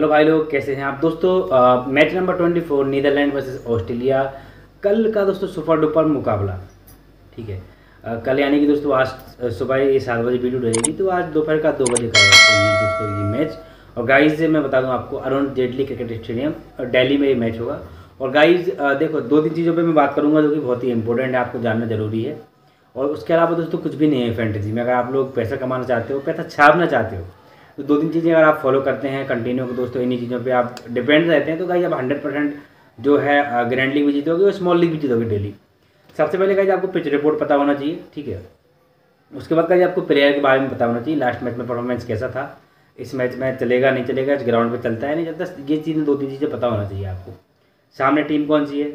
Hello भाई लोग कैसे हैं आप? दोस्तों match number twenty four Netherland versus Australia. कल का दोस्तों सुपर डुपर मुकाबला ठीक है? अ, कल यानी कि दोस्तों आज सुबह ये सात बजे वीडियो रहेगी तो आज दोपहर का दो बजे का दोस्तों ये मैच। और गाइज़ मैं बता दूँ आपको अरुण जेटली क्रिकेट स्टेडियम दिल्ली में ये मैच होगा। और गाइज़ देखो दो तीन चीज़ों पर मैं बात करूँगा जो कि बहुत ही इंपॉर्टेंट है आपको जानना ज़रूरी है। और उसके अलावा दोस्तों कुछ भी नहीं है फैंटेसी में अगर आप लोग पैसा कमाना चाहते हो पैसा छापना चाहते हो तो दो तीन चीज़ें अगर आप फॉलो करते हैं कंटिन्यू दोस्तों इन्हीं चीज़ों पे आप डिपेंड रहते हैं तो गाइज़ आप हंड्रेड परसेंट जो है ग्रैंड लीग भी जीतोगे और स्मॉल लीग भी जीतोगे डेली सबसे पहले गाइज़ आपको पिच रिपोर्ट पता होना चाहिए, ठीक है? उसके बाद गाइज़ आपको प्लेयर के बारे में पता होना चाहिए लास्ट मैच में परफॉर्मेंस कैसा था, इस मैच में चलेगा, नहीं चलेगा इस ग्राउंड पे चलता है, नहीं चलता, ये चीज़ें, दो तीन चीज़ें पता होना चाहिए आपको। सामने टीम कौन सी है,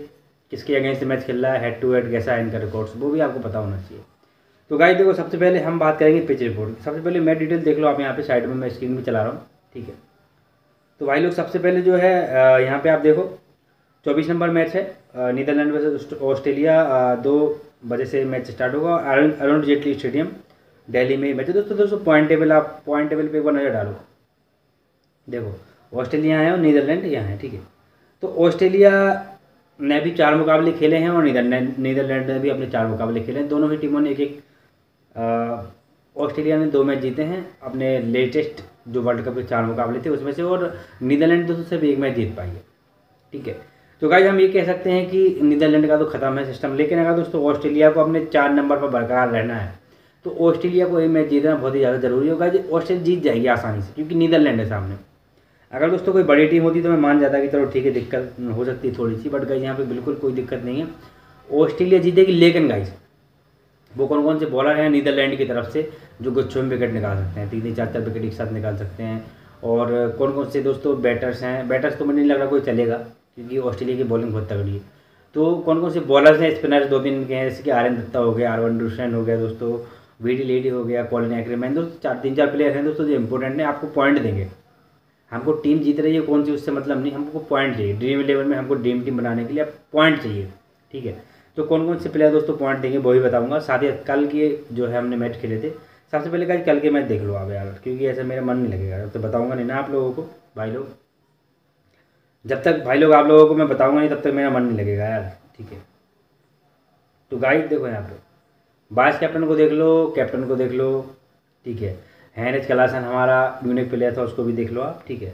किसके अगेंस्ट मैच खेल रहा है हेड टू हेड कैसा है इनका रिकॉर्ड्स वो भी आपको पता होना चाहिए। तो गाइस देखो, सबसे पहले हम बात करेंगे पिच रिपोर्ट सबसे पहले मैच डिटेल देख लो, आप यहाँ पे साइड में मैं स्क्रीन भी चला रहा हूँ, ठीक है? तो भाई लोग, सबसे पहले जो है यहाँ पे आप देखो, चौबीस नंबर मैच है। नीदरलैंड वर्सेस ऑस्ट्रेलिया दो बजे से मैच स्टार्ट होगा। अरुण जेटली स्टेडियम दिल्ली में मैच है। दोस्तों दोस्तों पॉइंट टेबल आप पॉइंट टेबल पे एक बार नज़र डालो। देखो, ऑस्ट्रेलिया है और नीदरलैंड यहाँ है, ठीक है? तो ऑस्ट्रेलिया ने भी चार मुकाबले खेले हैं और नीदरलैंड नीदरलैंड ने भी अपने चार मुकाबले खेले हैं। दोनों ही टीमों ने एक एक ऑस्ट्रेलिया ने दो मैच जीते हैं, अपने लेटेस्ट जो वर्ल्ड कप के चार मुकाबले थे, उसमें से और नीदरलैंड दोस्तों सिर्फ़ एक मैच जीत पाई है, ठीक है? तो गाइज़ हम ये कह सकते हैं कि नीदरलैंड का तो खत्म है सिस्टम लेकिन अगर दोस्तों ऑस्ट्रेलिया को अपने चार नंबर पर बरकरार रहना है तो ऑस्ट्रेलिया को ये मैच जीतना बहुत ही ज़्यादा ज़रूरी होगा जी। ऑस्ट्रेलिया जीत जाएगी आसानी से, क्योंकि नीदरलैंड है सामने। अगर दोस्तों कोई बड़ी टीम होती तो मैं मान जाता कि चलो ठीक है, दिक्कत हो सकती है थोड़ी सी बट गाइज़ यहाँ पर बिल्कुल कोई दिक्कत नहीं है। ऑस्ट्रेलिया जीतेगी, लेकिन गाइज़ वो कौन कौन से बॉलर हैं नीदरलैंड की तरफ़ से, जो गुच्छों में विकेट निकाल सकते हैं, तीन चार चार विकेट एक साथ निकाल सकते हैं। और कौन कौन से दोस्तों बैटर्स हैं? बैटर्स तो मुझे नहीं लग रहा कोई चलेगा, क्योंकि ऑस्ट्रेलिया की बॉलिंग बहुत तगड़ी है। तो कौन कौन से बॉलर्स हैं स्पिनर्स दो तीन के हैं, जैसे कि आर एन दत्ता हो गया आर वन डुशन हो गया दोस्तों वी डी लेडी हो गया कॉलिन एग्रीमैन दोस्तों चार, तीन चार प्लेयर हैं दोस्तों, जो इंपॉर्टेंट है, आपको पॉइंट देंगे। हमको टीम जीत रही है कौन सी, उससे मतलब नहीं, हमको पॉइंट चाहिए। ड्रीम इलेवन में हमको ड्रीम टीम बनाने के लिए पॉइंट चाहिए, ठीक है? तो कौन कौन से प्लेयर दोस्तों पॉइंट देंगे वो भी बताऊँगा। साथ ही कल के जो है हमने मैच खेले थे। सबसे पहले कल कल के मैच देख लो आप यार, क्योंकि ऐसा मेरा मन नहीं लगेगा। तो बताऊँगा नहीं ना आप लोगों को, भाई लोग। जब तक भाई लोग आप लोगों को मैं बताऊँगा नहीं, तब तक मेरा मन नहीं लगेगा यार, ठीक है? तो गाइड देखो यहाँ पे। वाइस कैप्टन को देख लो कैप्टन को देख लो, ठीक है? हैनिज कलासन हमारा यूनिक प्लेयर था, उसको भी देख लो आप, ठीक है?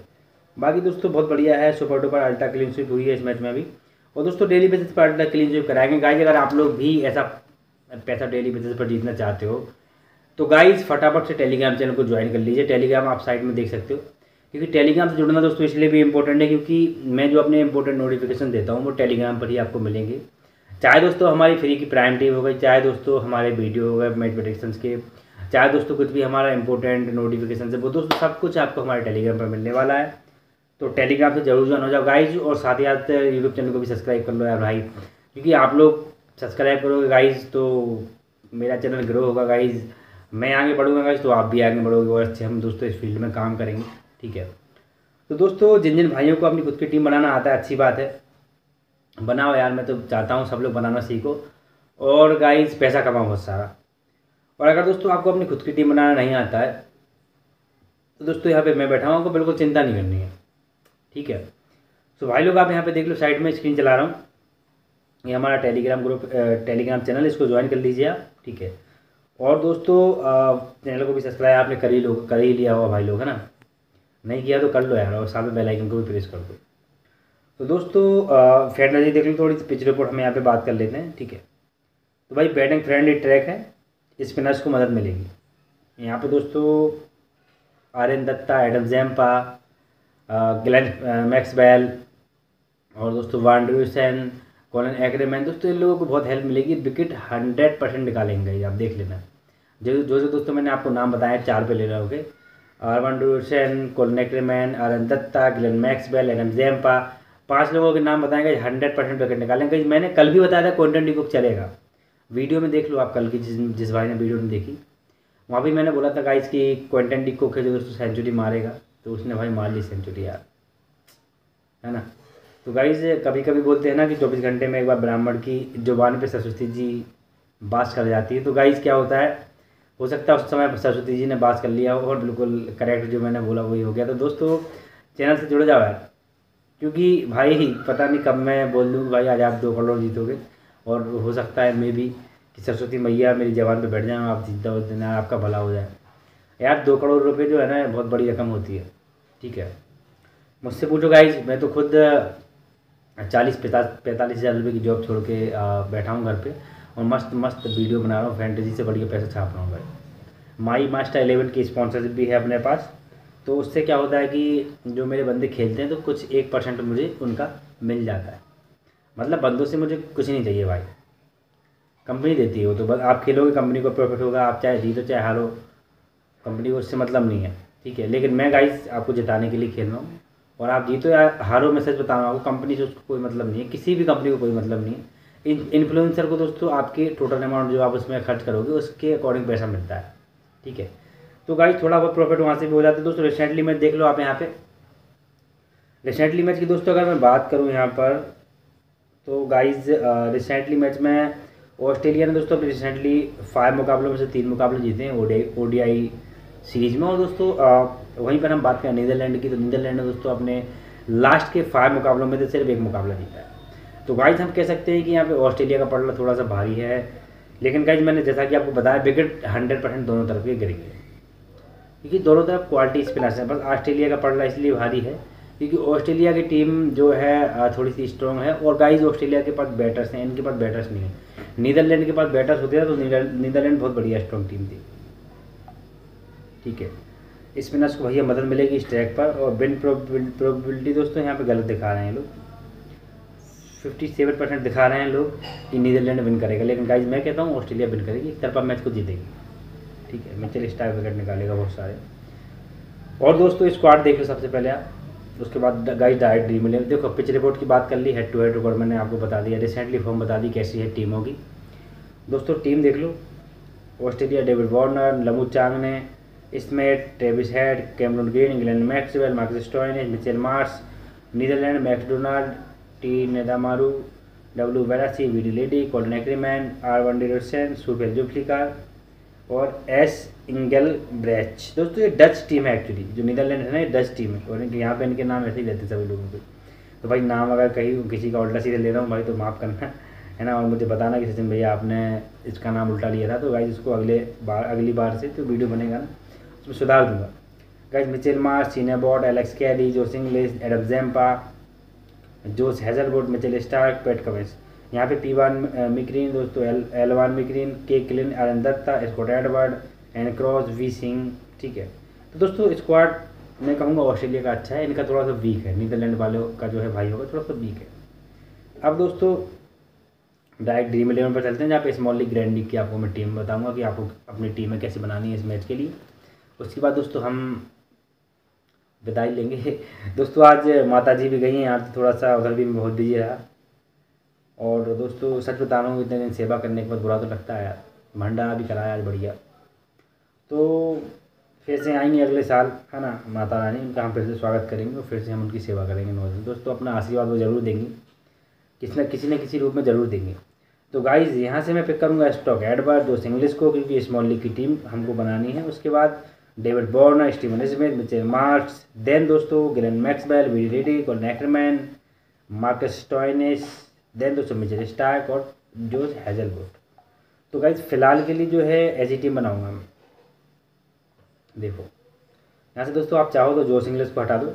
बाकी दोस्तों बहुत बढ़िया है super duper ultra clean sweep हुई है इस मैच में भी और दोस्तों डेली बेसिस पर अल्ट्रा क्लीन स्वीप कराएँगे। गाइज़ अगर आप लोग भी ऐसा पैसा डेली बेसिस पर जीतना चाहते हो तो गाइज़ फटाफट से टेलीग्राम चैनल को ज्वाइन कर लीजिए। टेलीग्राम आप साइट में देख सकते हो। क्योंकि टेलीग्राम से जुड़ना दोस्तों, इसलिए भी इंपॉर्टेंट है, क्योंकि मैं जो अपने इंपॉर्टेंट नोटिफिकेशन देता हूँ, वो टेलीग्राम पर ही आपको मिलेंगे। चाहे दोस्तों, हमारी फ्री की प्राइम टीम हो गई, चाहे दोस्तों, हमारे वीडियो हो गए प्रोडिक्शंस के, चाहे दोस्तों, कुछ भी हमारा इंपॉर्टेंट नोटिफिकेशन है, वो दोस्तों सब कुछ आपको हमारे टेलीग्राम पर मिलने वाला है। तो टेलीग्राम से ज़रूर ज्वाइन हो जाओ। गाइज़ और साथ ही साथ यूट्यूब चैनल को भी सब्सक्राइब कर लो यार भाई। क्योंकि आप लोग सब्सक्राइब करोगे गाइज़ तो मेरा चैनल ग्रो होगा गाइज़ मैं आगे बढ़ूँगा गाइज़ तो आप भी आगे बढ़ोगे और अच्छे हम दोस्तों इस फ़ील्ड में काम करेंगे। ठीक है? तो दोस्तों जिन जिन भाइयों को अपनी खुद की टीम बनाना आता है, अच्छी बात है। बनाओ यार, मैं तो चाहता हूँ सब लोग बनाना सीखो। और गाइज़ पैसा कमाओ बहुत सारा। और अगर दोस्तों आपको अपनी खुद की टीम बनाना नहीं आता है तो दोस्तों यहाँ पे मैं बैठा हूँ, आपको बिल्कुल चिंता नहीं करनी है। ठीक है? तो भाई लोग, आप यहाँ पे देख लो साइड में स्क्रीन चला रहा हूँ। ये हमारा टेलीग्राम ग्रुप टेलीग्राम चैनल इसको ज्वाइन कर लीजिए आप, ठीक है? और दोस्तों चैनल को भी सब्सक्राइब आपने कर ही लो, कर ही लिया होगा भाई लोग, है ना? नहीं किया तो कर लो यार, और साथ में बेलाइकन को भी प्रेस कर दो। तो दोस्तों फेड नज़र देख लो, थोड़ी सी पिच रिपोर्ट हम यहाँ पे बात कर लेते हैं, ठीक है? तो भाई बैटिंग फ्रेंडली ट्रैक है स्पिनर्स को मदद मिलेगी। यहाँ पे दोस्तों R N Datta Adam Zampa Glenn Maxwell और दोस्तों वांड्रूसन कॉलन एग्रीमैन दोस्तों इन लोगों को बहुत हेल्प मिलेगी, विकेट हंड्रेड परसेंट निकालेंगे आप देख लेना। जो जो जो दोस्तों मैंने आपको नाम बताया, चार पे ले रहे होगे आरवन Dussen R N Datta, Glenn Maxwell Adam Zampa, पाँच लोगों के नाम बताएँगे, हंड्रेड परसेंट विकेट निकालेंगे। मैंने कल भी बताया था क्वेंटन डी बुक चलेगा। वीडियो में देख लो आप कल की, जिस जिस भाई ने वीडियो में देखी। वहाँ भी मैंने बोला था, गाइस, कि क्वेंटन डी कुक है जो दोस्तों, सेंचुरी मारेगा। तो उसने भाई मार ली सेंचुरी यार। है ना? तो गाइस कभी कभी बोलते हैं ना कि चौबीस घंटे में एक बार ब्राह्मण की ज़ुबान पे सरस्वती जी बात कर जाती है। तो गाइज़ क्या होता है? हो सकता है उस समय सरस्वती जी ने बात कर लिया हो और बिल्कुल करेक्ट जो मैंने बोला वही हो गया। तो दोस्तों चैनल से जुड़ जाओ यार। क्योंकि भाई ही पता नहीं कब मैं बोल दूँ भाई, आज आप दो करोड़ जीतोगे। और हो सकता है मे भी कि सरस्वती मैया मेरी जवान पे बैठ जाए, आप जीतता दिन आपका भला हो जाए। यार दो करोड़ रुपए जो है ना, बहुत बड़ी रकम होती है। ठीक है? मुझसे पूछो गाइज़ मैं तो खुद चालीस पैंतालीस हज़ार रुपये की जॉब छोड़ के बैठा हूँ घर पे और मस्त मस्त वीडियो बना रहा हूँ फैंटेसी से बढ़िया पैसा छाप रहा हूँ भाई। माई मास्टर एलेवन की स्पॉन्सरशिप भी है अपने पास। तो उससे क्या होता है कि जो मेरे बंदे खेलते हैं तो कुछ एक परसेंट मुझे उनका मिल जाता है। मतलब बंदों से मुझे कुछ नहीं चाहिए भाई। कंपनी देती है वो तो बस आप खेलोगे कंपनी को प्रॉफिट होगा, आप चाहे जीतो, चाहे हारो। कंपनी को, उससे मतलब नहीं है। ठीक है? लेकिन मैं गाइस आपको जिताने के लिए खेल रहा हूँ। और आप जीतो या हारो मैं सच बता रहा हूँ। आपको कंपनी से उसको कोई मतलब नहीं है। किसी भी कंपनी को कोई मतलब नहीं है। इन इन्फ्लुएंसर को दोस्तों आपके टोटल अमाउंट जो आप उसमें खर्च करोगे, उसके अकॉर्डिंग पैसा मिलता है। ठीक है? तो गाइज़ थोड़ा बहुत प्रॉफिट वहाँ से भी हो जाता है। दोस्तों रिसेंटली मैच देख लो आप यहाँ पे। रिसेंटली मैच की दोस्तों, अगर मैं बात करूँ यहाँ पर तो गाइज़ रिसेंटली मैच में ऑस्ट्रेलिया ने दोस्तों रिसेंटली फाइव मुकाबलों में से तीन मुकाबले जीते हैं। ओडी ओडीआई सीरीज़ में। और दोस्तों वहीं पर हम बात करें नीदरलैंड की तो नीदरलैंड ने दोस्तों अपने लास्ट के फाइव मुकाबलों में से सिर्फ़ एक मुकाबला जीता है। तो गाइज़ हम कह सकते हैं कि यहाँ पे ऑस्ट्रेलिया का पड़ना थोड़ा सा भारी है, लेकिन गाइज़ मैंने जैसा कि आपको बताया विकेट हंड्रेड परसेंट दोनों तरफ़ के गिरेंगे। क्योंकि दोनों तरफ़ क्वालिटी स्पिनर्स हैं, बस ऑस्ट्रेलिया का पड़ना इसलिए भारी है, क्योंकि ऑस्ट्रेलिया की टीम जो है थोड़ी सी स्ट्रॉन्ग है, और गाइज़ ऑस्ट्रेलिया के पास बैटर्स हैं, इनके पास बैटर्स नहीं है। नीदरलैंड के पास बैटर्स होते हैं तो नीदरलैंड बहुत बढ़िया स्ट्रॉन्ग टीम थी। ठीक है। स्पिनर्स को भैया मदद मिलेगी इस ट्रैक पर और विन प्रोबेबिलिटी दोस्तों यहाँ पे गलत दिखा रहे हैं लोग। फिफ्टी सेवन परसेंट दिखा रहे हैं लोग कि नीदरलैंड विन करेगा। लेकिन गाइज़ मैं कहता हूँ ऑस्ट्रेलिया विन करेगी। एक तरफा मैच को जीतेगी। ठीक है, मिचेल स्टार विकेट निकालेगा बहुत सारे। और दोस्तों स्क्वाड देख लो सबसे पहले आप। उसके बाद गाइज़ डायरेक्ट ड्रीम इलेवन देखो पिच रिपोर्ट की बात कर ली हेड टू हेड रिकॉर्ड मैंने आपको बता दिया। रिसेंटली फॉर्म बता दी कैसी है टीमों की दोस्तों टीम देख लो। ऑस्ट्रेलिया, डेविड वार्नर, लमू चांग ने स्मेट Travis Head Cameron Green England Maxwell Marcus Stoinis Mitchell Marsh Netherland McDonald T Nidamanuru W Barresi VD Leede Colin Ackermann R van डिरोसन सुफेल जुफ्लिकार और एस इंगल ब्रैच दोस्तों, ये डच टीम है एक्चुअली जो Netherlands है ना, ये डच टीम है। और यहाँ पे इनके नाम ऐसे ही रहते सभी लोगों के। तो भाई, नाम अगर कहीं किसी का उल्टा सीधे ले रहा हूँ भाई तो माफ़ करना, है ना? और मुझे बताना कि सचिन भैया, आपने इसका नाम उल्टा लिया था तो भाई इसको अगले बार, अगली बार से तो वीडियो बनेगा ना। उसमें सुधार दूँगा। Guys Mitchell Marsh सीनेबॉट Alex Carey Josh Inglis Adam Zampa Josh Hazlewood Mitchell Starc Pat Cummins यहाँ पे पी वन मिक्रीन दोस्तों एल एल वन मिक्रीन के Klein Aryan Dutta Scott Edwards and cross V Singh ठीक है। तो दोस्तों स्क्वाड मैं कहूँगा ऑस्ट्रेलिया का अच्छा है। इनका थोड़ा सा वीक है। नीदरलैंड वालों का जो है भाई होगा थोड़ा सा वीक है। अब दोस्तों डायरेक्ट ड्रीम इलेवन पर चलते हैं, जहाँ पे स्मॉल लीग ग्रैंड लीग की आपको मैं टीम बताऊँगा कि आपको अपनी टीम कैसे बनानी है इस मैच के लिए। उसके बाद दोस्तों हम विदाई लेंगे। दोस्तों आज माता जी भी गई हैं, यहाँ थोड़ा सा उधर भी बहुत बिज़ी रहा। और दोस्तों सच बता रहा हूँ, इतने दिन सेवा करने के बाद बुरा तो लगता है यार। भंडारा भी कराया आज बढ़िया। तो फिर से आएँगे अगले साल, है ना? माता रानी, उनका हम फिर से स्वागत करेंगे और फिर से हम उनकी सेवा करेंगे नौ दिन। दोस्तों अपना आशीर्वाद वो ज़रूर देंगे। किसी न किसी न किसी रूप में ज़रूर देंगे। तो गाइज़ यहाँ से मैं पिक करूँगा स्टॉक एडवर्ड दोस्त इंग्लिश को क्योंकि स्मॉल लीग की टीम हमको बनानी है। उसके बाद David Warner Steven Smith, Mitchell Marsh, then दोस्तों, गिलन मैक्सवेल वी ready Colin Ackermann Marcus Stoinis, then दोस्तों, मिचेल स्टार्क और जोस हैजलवुड। तो गाइज़ फ़िलहाल के लिए जो है, ऐसी टीम बनाऊँगा मैं। देखो, यहाँ से दोस्तों, आप चाहो तो जोश इंग्लिश को हटा दो,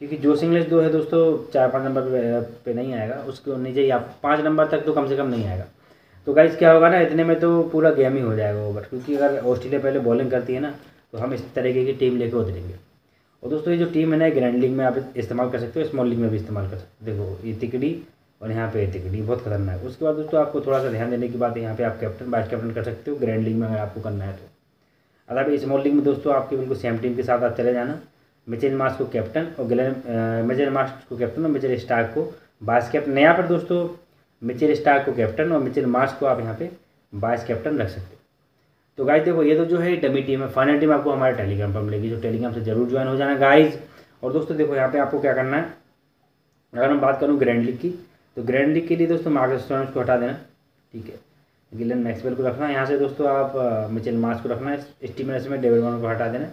क्योंकि जोश इंग्लिश जो है दोस्तों चार पाँच नंबर पे नहीं आएगा, उसको नीचे ही आप पाँच नंबर तक तो कम से कम नहीं आएगा। तो गाइज़ क्या होगा ना, इतने में तो पूरा गेम ही हो जाएगा ओवर क्योंकि अगर ऑस्ट्रेलिया पहले बॉलिंग करती है ना तो हम इस तरीके की टीम लेके उतरेंगे। और दोस्तों, ये जो टीम है ना ग्रैंड लीग में आप इस्तेमाल कर सकते हो, स्मॉल लीग में भी इस्तेमाल कर सकते हो। देखो, ये तिकड़ी और यहाँ पे तिकड़ी, बहुत खतरनाक। है उसके बाद दोस्तों, आपको थोड़ा सा ध्यान देने की बात है यहाँ पे आप कैप्टन वाइस कैप्टन कर सकते हो ग्रैंड लीग में अगर आपको करना है तो। अगर स्मॉल लीग में दोस्तों, आपके बिल्कुल सेम टीम के साथ आप चले जाना, मिचेल मार्क्स को कैप्टन और गिलेन मिचेल मार्क्स को कैप्टन और मिचेल स्टार्क को वाइस कैप्टन। यहाँ पर दोस्तों, मिचेल स्टार्क को कैप्टन और मिचेल मार्क्स को आप यहाँ पे वाइस कैप्टन रख सकते हो। तो गाइज़ देखो, ये तो जो है डमी टीम है फाइनल टीम आपको हमारे टेलीग्राम पर मिलेगी जो टेलीग्राम से ज़रूर ज्वाइन हो जाना गाइज़ और दोस्तों, देखो, यहाँ पे आपको क्या करना है? अगर मैं बात करूँ ग्रैंड लीग की तो ग्रैंड लीग के लिए दोस्तों मार्क्स को हटा देना, ठीक है? गिलन मैक्सवेल को रखना, यहाँ से दोस्तों आप मिचेल मार्च को रखना है स्टीमन में डेविड वन को हटा देना।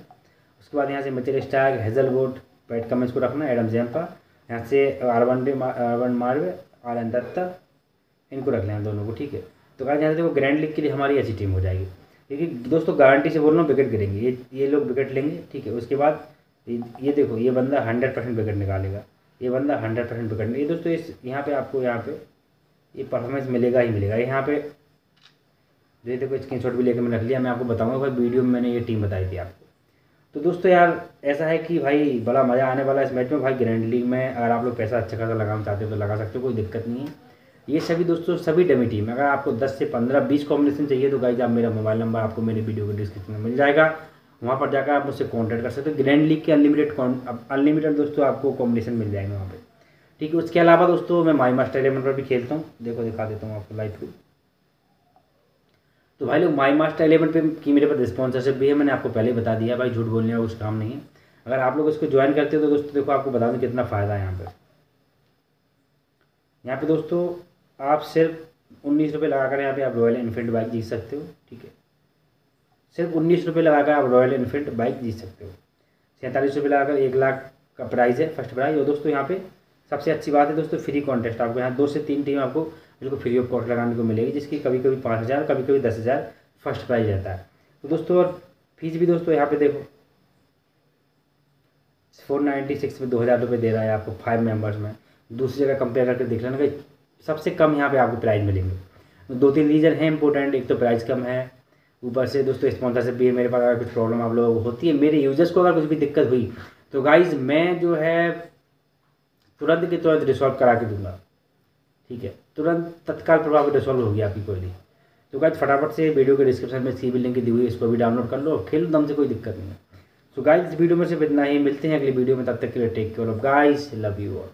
उसके बाद यहाँ से Mitchell Starc Hazlewood Pat Cummins को रखना एडम जैम्पा यहाँ से आरवन डे आरवन मार्वे आर एन दत्ता इनको रख लेना दोनों को, ठीक है? तो कहा यहाँ देखो ग्रैंड लीग के लिए हमारी अच्छी टीम हो जाएगी। क्योंकि दोस्तों गारंटी से बोल रहा हूँ विकेट गिरेंगे। ये ये लोग विकेट लेंगे, ठीक है, उसके बाद ये देखो, ये बंदा हंड्रेड परसेंट विकेट निकालेगा। ये बंदा हंड्रेड परसेंट विकेट ये दोस्तों इस, यहाँ पे आपको यहाँ पे, ये परफॉर्मेंस मिलेगा ही मिलेगा। यहाँ पे जो देखो स्क्रीन भी लेकर मैं रख लिया, मैं आपको बताऊँगा, भाई वीडियो में मैंने ये टीम बताई थी आपको। तो दोस्तों यार, ऐसा है कि भाई बड़ा मज़ा आने वाला है इस मैच में। भाई ग्रैंड लीग में अगर आप लोग पैसा अच्छा खासा लगाना चाहते हो तो लगा सकते हो, कोई दिक्कत नहीं है। ये सभी दोस्तों, सभी डमी टीम, अगर आपको 10 से 15 20 कॉम्बिनेशन चाहिए तो गाइज़ आप मेरा मोबाइल नंबर आपको मेरे वीडियो के डिस्क्रिप्शन में मिल जाएगा। वहाँ पर जाकर आप मुझसे कॉन्टैक्ट कर सकते हो। ग्रैंड लीग के अनलिमिटेड अनलिमिटेड दोस्तों आपको कॉम्बिनेशन मिल जाएँगे वहाँ पर ठीक है, उसके अलावा दोस्तों, मैं माई मास्टर इलेवन पर भी खेलता हूँ। देखो, दिखा देता हूँ आपको लाइव तो भाई लोग माई मास्टर इलेवन पे की मेरे पास स्पॉन्सरशिप भी है, मैंने आपको पहले बता दिया भाई, झूठ बोलने का कुछ काम नहीं है। अगर आप लोग इसको ज्वाइन करते हो तो दोस्तों, देखो, आपको बता दूँ कितना फ़ायदा है यहाँ पर यहाँ पे दोस्तों आप सिर्फ़ उन्नीस रुपये लगाकर यहाँ पे आप रॉयल इनफील्ड बाइक जीत सकते हो, ठीक है? सिर्फ़ उन्नीस रुपये लगाकर आप रॉयल इनफील्ड बाइक जीत सकते हो। सैंतालीस रुपये लगाकर एक लाख का प्राइज़ है फ़र्स्ट प्राइज़ और दोस्तों, यहाँ पे सबसे अच्छी बात है दोस्तों फ्री कॉन्टेस्ट आपको यहाँ दो से तीन टीम आपको बिल्कुल फ्री ऑफ़ कॉस्ट लगाने को मिलेगी, जिसकी कभी कभी पाँच हज़ार कभी कभी दस हज़ार फ़र्स्ट प्राइज रहता है। तो दोस्तों, और फ़ीस भी दोस्तों यहाँ पे देखो। फोर नाइन्टी सिक्स में दो हज़ार रुपये दे रहा है आपको फाइव मेंबर्स में। दूसरी जगह कंपेयर करके देख लेना कि सबसे कम यहाँ पे आपको प्राइस मिलेंगे। दो तीन रीज़न है इंपॉर्टेंट एक तो प्राइस कम है। ऊपर से दोस्तों स्पॉन्सरशिप भी है मेरे पास अगर कुछ प्रॉब्लम आप लोगों को होती है, मेरे यूज़र्स को अगर कुछ भी दिक्कत हुई तो गाइज़ मैं जो है तुरंत के तुरंत रिसॉल्व करा के दूँगा। ठीक है? तुरंत तत्काल प्रभाव रिसॉल्व होगी आपकी कोई नहीं तो गाइज़ फटाफट से वीडियो के डिस्क्रिप्शन में सी भी लिंक दी हुई इसको भी डाउनलोड कर लो, खेल दम से कोई दिक्कत नहीं है। सो गाइज़ इस वीडियो में सिर्फ़ इतना ही, मिलते हैं अगली वीडियो में, तब तक के लिए take care of guys love you all